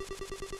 you